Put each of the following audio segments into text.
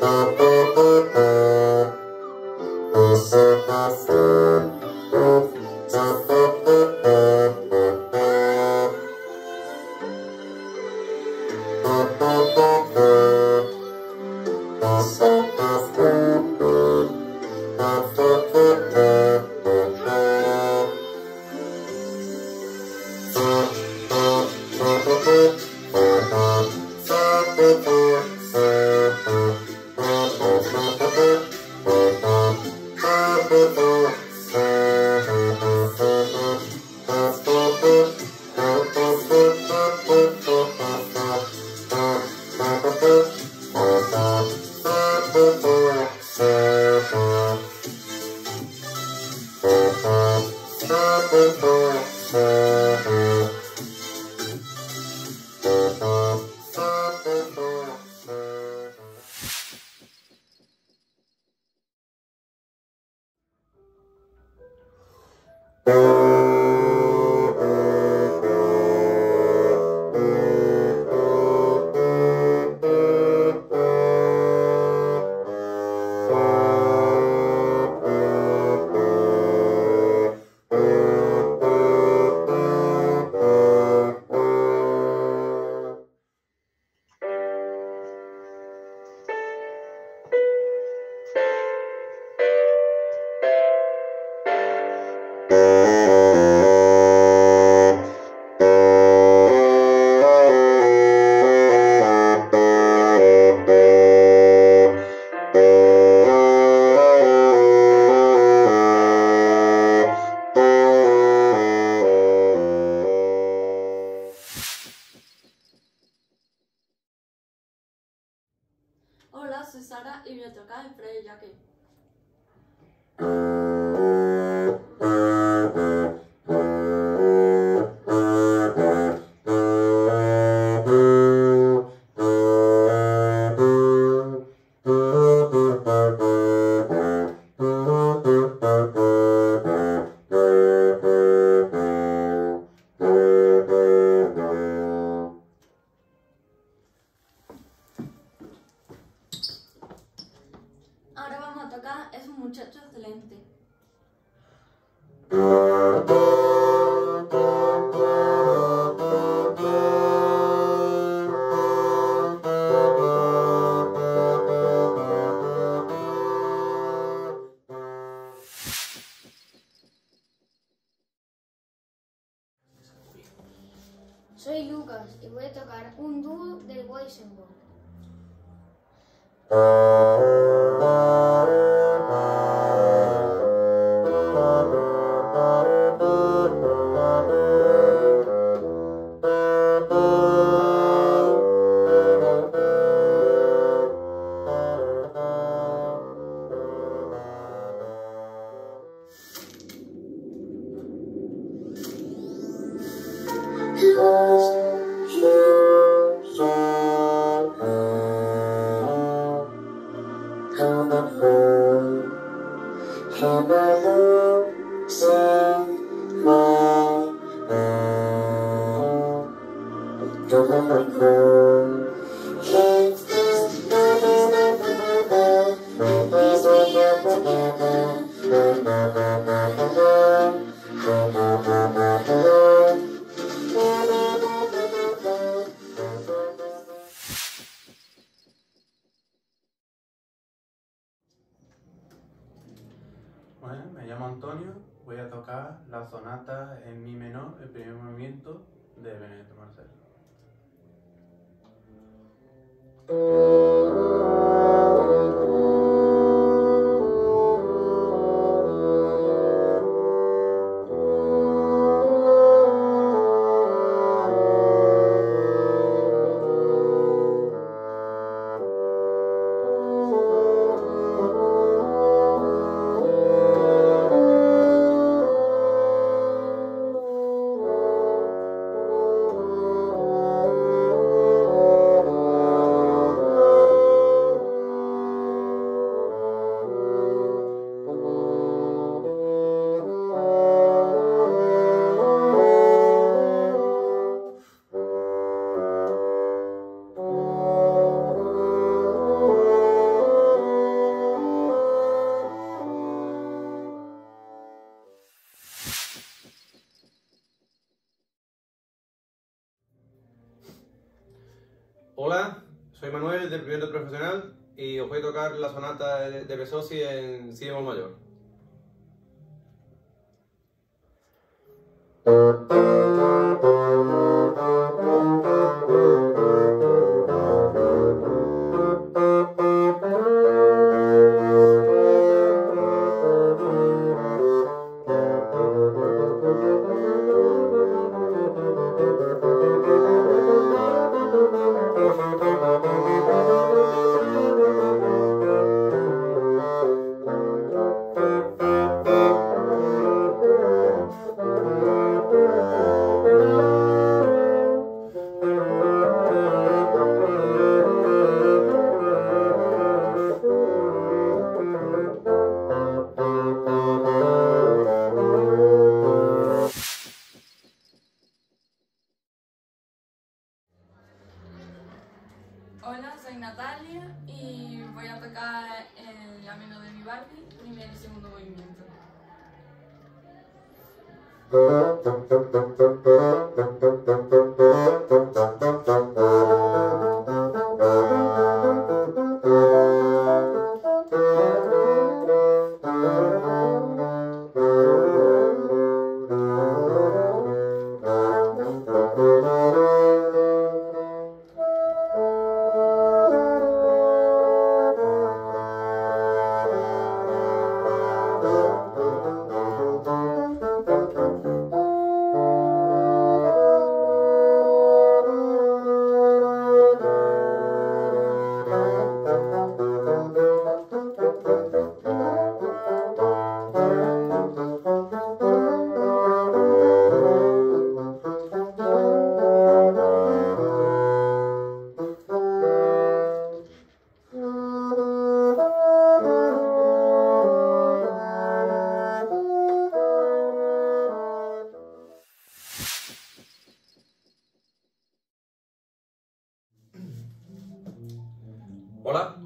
Thank you. Hola, soy Sara y voy a tocar el Freddy Jackie. Y voy a tocar un dúo de Weissenborg. Bueno, me llamo Antonio, voy a tocar la sonata en mi menor, el primer movimiento de Benedetto Marcelo. Mm-hmm. La sonata de, de Besosi en si bemol mayor.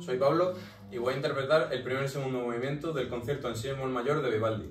Soy Pablo y voy a interpretar el primer y segundo movimiento del concierto en si bemol mayor de Vivaldi.